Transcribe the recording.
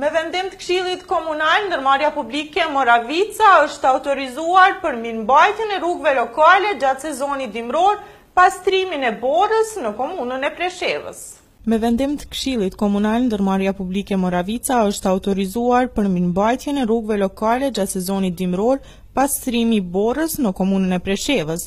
Me vendim të Këshillit Komunal, ndërmarrja publike Moravica është autorizuar për mirëmbajtjen e rrugëve lokale gjatë sezonit dimror, pastrimin e borës në Komunën e Preshevës. Me vendim të Këshillit Komunal, ndërmarrja publike Moravica është autorizuar për mirëmbajtjen e rrugëve lokale gjatë sezonit dimror, pastrimi i borës në Komunën e Preshevës.